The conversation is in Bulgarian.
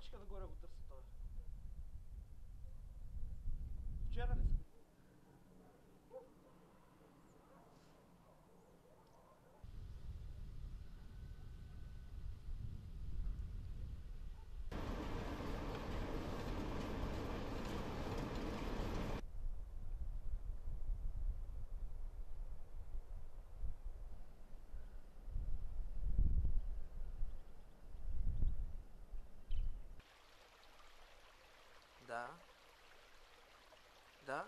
човечка, да горе го търси той. да,